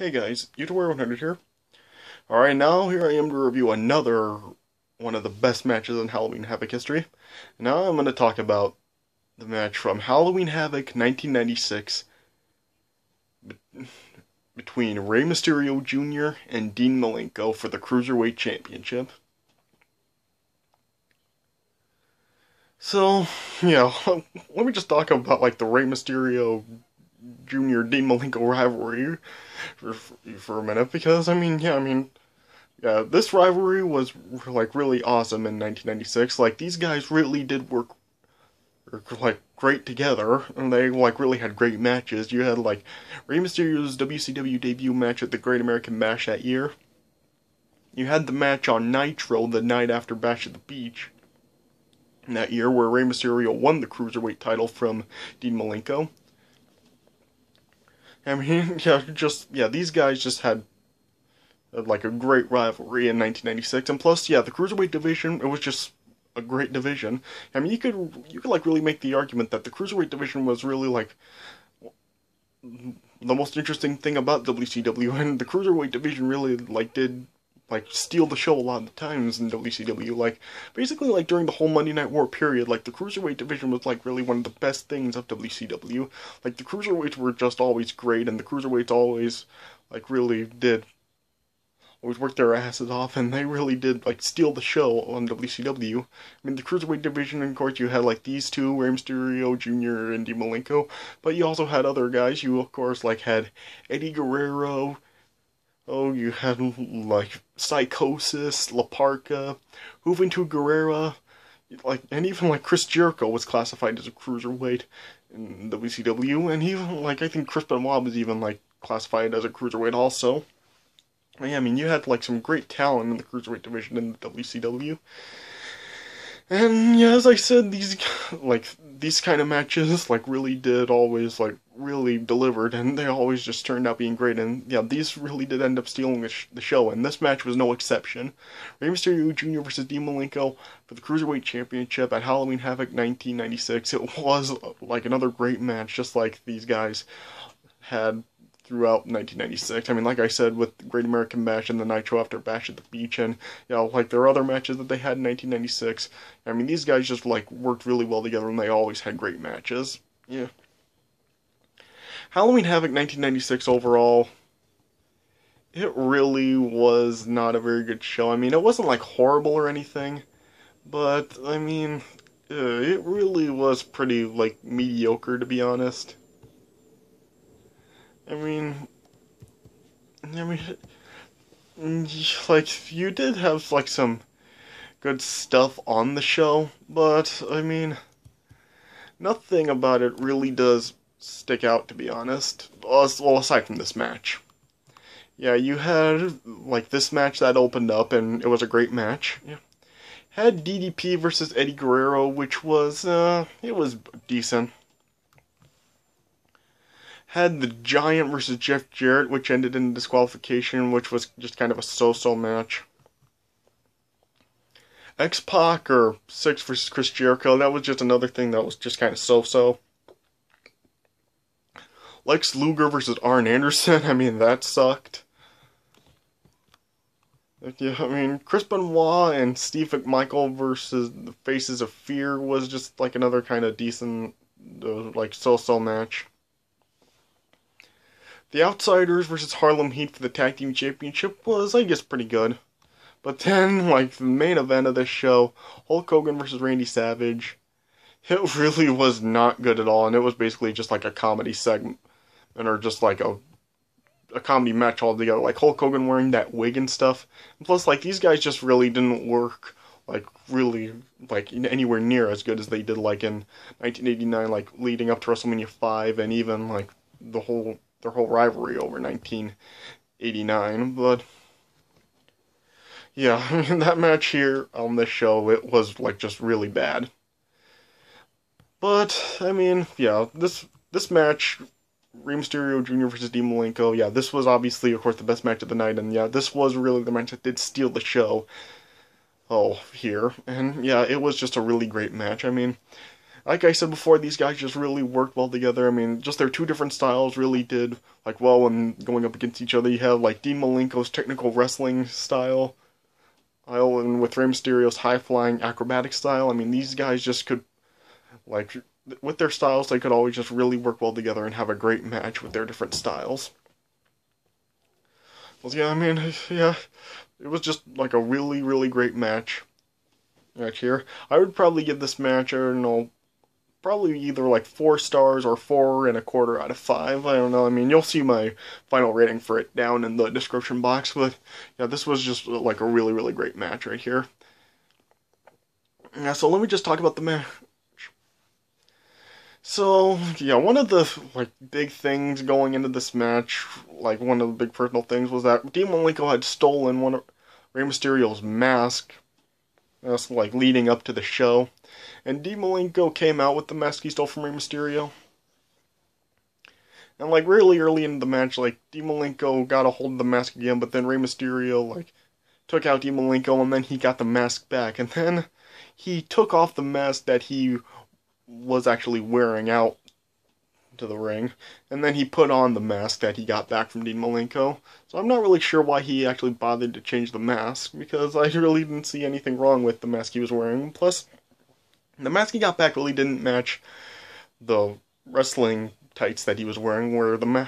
Hey guys, YouTuber100 here. Alright, now here I am to review another one of the best matches in Halloween Havoc history. Now I'm going to talk about the match from Halloween Havoc 1996 be between Rey Mysterio Jr. and Dean Malenko for the Cruiserweight Championship. So, yeah, let me just talk about like the Rey Mysterio Junior Dean Malenko rivalry for, for a minute because I mean, yeah, I mean, yeah, this rivalry was like really awesome in 1996. Like these guys really did work like great together, and they like really had great matches. You had like Rey Mysterio's WCW debut match at the Great American Bash that year. You had the match on Nitro the night after Bash at the Beach that year, where Rey Mysterio won the cruiserweight title from Dean Malenko. I mean, yeah, just yeah, these guys just had, had like a great rivalry in 1996, and plus, yeah, the cruiserweight division it was just a great division. I mean, you could you could like really make the argument that the cruiserweight division was really like the most interesting thing about WCW, and the cruiserweight division really like did like steal the show a lot of the times in WCW. Like basically like during the whole Monday Night War period, like the cruiserweight division was like really one of the best things of WCW. Like the cruiserweights were just always great, and the cruiserweights always like really did always work their asses off, and they really did like steal the show on WCW. I mean, the cruiserweight division, of course, you had like these two, Rey Mysterio Jr. and Dean Malenko, but you also had other guys. You of course like had Eddie Guerrero. Oh, you had like Psychosis, La Parka, Juventud Guerrera, like, and even like Chris Jericho was classified as a cruiserweight in WCW, and even like I think Chris Benoit was even like classified as a cruiserweight also. Yeah, I mean you had like some great talent in the cruiserweight division in the WCW. And yeah, as I said, these like these kind of matches like really did always like really delivered, and they always just turned out being great. And yeah, these really did end up stealing the, sh- the show, and this match was no exception. Rey Mysterio Jr. versus Dean Malenko for the Cruiserweight Championship at Halloween Havoc 1996. It was like another great match, just like these guys had throughout 1996. I mean, like I said, with Great American Bash and the Nitro after Bash at the Beach, and you know, like there are other matches that they had in 1996. I mean, these guys just like worked really well together, and they always had great matches. Yeah. Halloween Havoc 1996 overall, it really was not a very good show. I mean, it wasn't like horrible or anything, but I mean, uh, it really was pretty like mediocre to be honest. I mean, I mean, like, you did have, like, some good stuff on the show, but, I mean, nothing about it really does stick out, to be honest. Well, aside from this match. Yeah, you had, like, this match that opened up, and it was a great match. Yeah. Had DDP versus Eddie Guerrero, which was, uh, it was decent had the Giant versus Jeff Jarrett, which ended in disqualification, which was just kind of a so-so match. X Pac or Syxx versus Chris Jericho, that was just another thing that was just kind of so-so. Lex Luger versus Arn Anderson, I mean that sucked. Yeah, I mean Chris Benoit and Steve McMichael versus the Faces of Fear was just like another kind of decent, uh, like so-so match. The Outsiders versus Harlem Heat for the Tag Team Championship was, I guess, pretty good. But then, like, the main event of this show, Hulk Hogan versus Randy Savage, it really was not good at all, and it was basically just like a comedy segment, or just like a a comedy match altogether. Like Hulk Hogan wearing that wig and stuff. And plus, like these guys just really didn't work like really like anywhere near as good as they did like in 1989, like leading up to WrestleMania 5, and even like the whole their whole rivalry over 1989. But yeah, I mean, that match here on this show, it was like just really bad. But I mean, yeah, this this match, Rey Mysterio Jr. versus Dean Malenko, yeah, this was obviously, of course, the best match of the night, and yeah, this was really the match that did steal the show. Oh, here, and yeah, it was just a really great match. I mean, like I said before, these guys just really worked well together. I mean, just their two different styles really did like well when going up against each other. You have like Dean Malenko's technical wrestling style, and with Rey Mysterio's high flying acrobatic style. I mean, these guys just could like with their styles, they could always just really work well together and have a great match with their different styles. Well, yeah, I mean, yeah, it was just like a really, really great match. Match here. I would probably give this match, I don't know, probably either like four stars or four and a quarter out of five. I don't know. I mean, you'll see my final rating for it down in the description box, but yeah, this was just like a really, really great match right here. Yeah, so let me just talk about the match. So, yeah, one of the like big things going into this match, like one of the big personal things was that Dean Malenko had stolen one of Rey Mysterio's mask. That's like leading up to the show. And Dean Malenko came out with the mask he stole from Rey Mysterio. And like really early in the match, like Dean Malenko got a hold of the mask again, but then Rey Mysterio like took out Dean Malenko and then he got the mask back. And then he took off the mask that he was actually wearing out to the ring, and then he put on the mask that he got back from Dean Malenko. So I'm not really sure why he actually bothered to change the mask, because I really didn't see anything wrong with the mask he was wearing. Plus, the mask he got back really didn't match the wrestling tights that he was wearing, where the ma-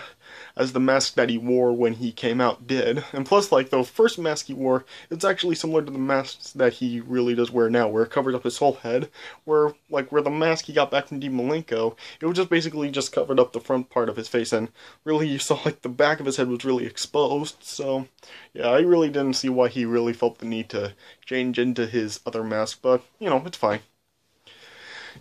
as the mask that he wore when he came out did. And plus, like the first mask he wore, it's actually similar to the masks that he really does wear now, where it covers up his whole head. Where like where the mask he got back from Dean Malenko, it was just basically just covered up the front part of his face, and really you saw like the back of his head was really exposed. So yeah, I really didn't see why he really felt the need to change into his other mask, but you know it's fine.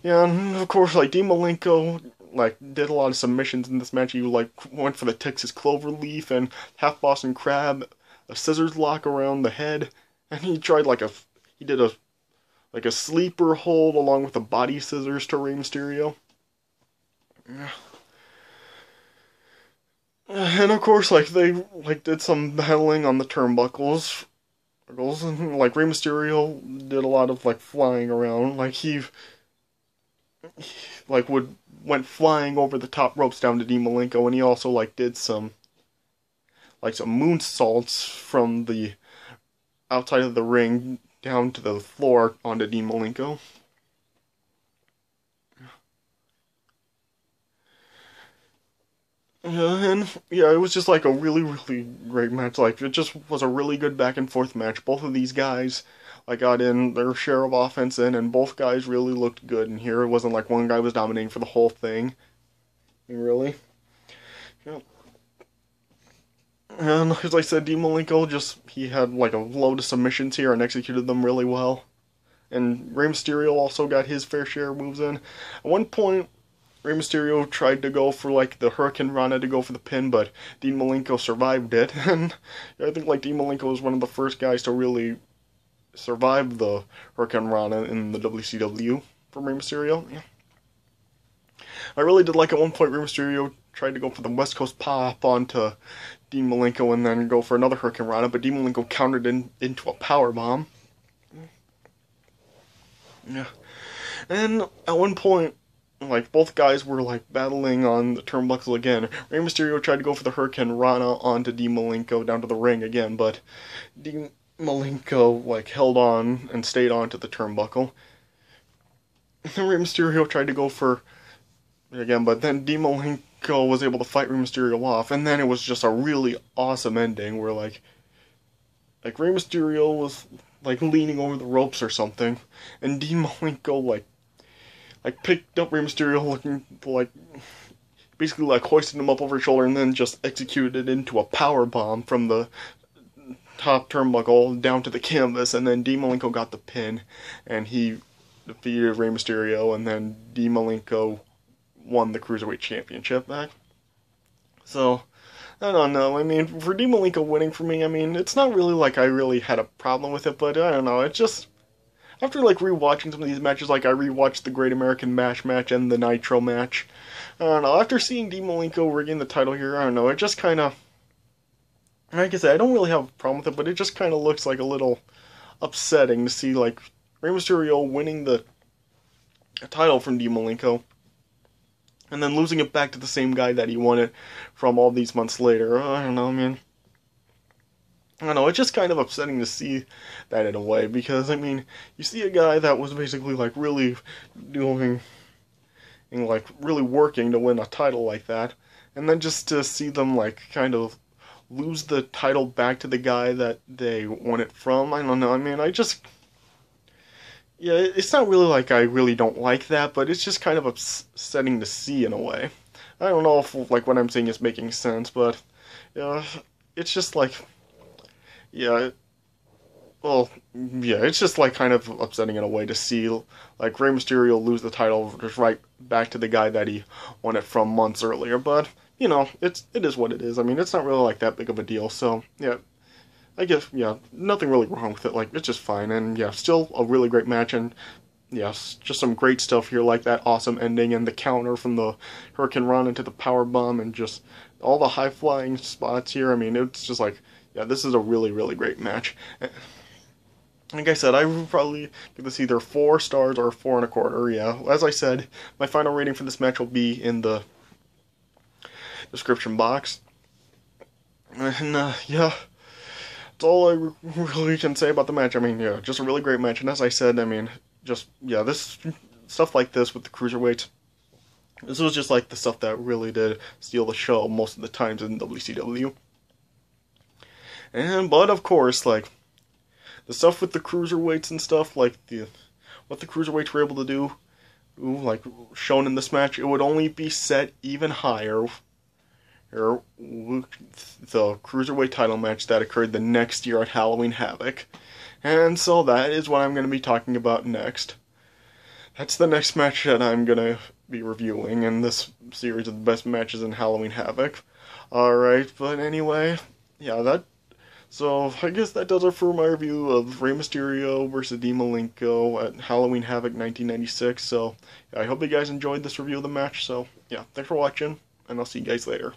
Yeah, and of course, like Dean Malenko like did a lot of submissions in this match. He like went for the Texas Cloverleaf and half Boston Crab, a scissors lock around the head, and he tried like a he did a like a sleeper hold along with a body scissors to Rey Mysterio. And of course, like they like did some battling on the turnbuckles. And like Rey Mysterio did a lot of like flying around. Like he like would went flying over the top ropes down to Dean Malenko, and he also like did some like some moonsaults from the outside of the ring down to the floor onto Dean Malenko. Uh, and yeah, it was just like a really, really great match. Like it just was a really good back and forth match. Both of these guys I got in their share of offense in, and both guys really looked good in here. It wasn't like one guy was dominating for the whole thing. Really. Yeah. And as I said, Malenko just, he had like a load of submissions here and executed them really well. And Rey Mysterio also got his fair share of moves in. At one point, Rey Mysterio tried to go for like the Hurricane Rana to go for the pin, but Dean Malenko survived it. And I think like Dean Malenko was one of the first guys to really survived the Hurricane Rana in the WCW from Rey Mysterio. Yeah. I really did like at one point Rey Mysterio tried to go for the West Coast pop onto Dean Malenko and then go for another Hurricane Rana, but Dean Malenko countered in, into a power bomb. Mm. Yeah. And at one point, like both guys were like battling on the turnbuckle again. Rey Mysterio tried to go for the hurricanrana onto Dean Malenko down to the ring again, but Dean Malenko like held on and stayed on to the turnbuckle. And Rey Mysterio tried to go for again, but then Dean Malenko was able to fight Rey Mysterio off, and then it was just a really awesome ending where like like Rey Mysterio was like leaning over the ropes or something, and Dean Malenko like like picked up Rey Mysterio looking like basically like hoisted him up over his shoulder and then just executed into a power bomb from the top turnbuckle down to the canvas, and then Dean Malenko got the pin, and he defeated Rey Mysterio, and then Dean Malenko won the Cruiserweight Championship back. So, I don't know. I mean, for Dean Malenko winning for me, I mean, it's not really like I really had a problem with it, but I don't know. It just after like rewatching some of these matches, like I rewatched the Great American Bash match and the Nitro match. I don't know. After seeing Dean Malenko regain the title here, I don't know. It just kind of like I said, I don't really have a problem with it, but it just kind of looks like a little upsetting to see like Rey Mysterio winning the title from Dean Malenko, and then losing it back to the same guy that he won it from all these months later. Uh, I don't know, man. I don't know, it's just kind of upsetting to see that in a way, because, I mean, you see a guy that was basically, like, really doing, and, like, really working to win a title like that, and then just to see them, like, kind of lose the title back to the guy that they won it from, I don't know, I mean, I just, yeah, it's not really like I really don't like that, but it's just kind of upsetting to see in a way. I don't know if, like, what I'm saying is making sense, but, yeah, it's just, like, yeah, well, yeah, it's just like kind of upsetting in a way to see like Rey Mysterio lose the title just right back to the guy that he won it from months earlier. But you know, it's it is what it is. I mean, it's not really like that big of a deal. So yeah, I guess yeah, nothing really wrong with it. Like it's just fine, and yeah, still a really great match, and yes, just some great stuff here, like that awesome ending and the counter from the Hurricane Rana into the power bomb, and just all the high flying spots here. I mean, it's just like yeah, this is a really, really great match. Like I said, I would probably give this either four stars or four and a quarter. Yeah, as I said, my final rating for this match will be in the description box. And uh, yeah, that's all I really can say about the match. I mean, yeah, just a really great match. And as I said, I mean, just yeah, this stuff like this with the cruiserweights. This was just like the stuff that really did steal the show most of the times in WCW. And but of course, like the stuff with the cruiserweights and stuff, like the what the cruiserweights were able to do, like shown in this match, it would only be set even higher. Or the cruiserweight title match that occurred the next year at Halloween Havoc. And so that is what I'm going to be talking about next. That's the next match that I'm going to be reviewing in this series of the best matches in Halloween Havoc. Alright, but anyway, yeah, that so I guess that does it for my review of Rey Mysterio versus Dean Malenko at Halloween Havoc 1996. So yeah, I hope you guys enjoyed this review of the match. So yeah, thanks for watching, and I'll see you guys later.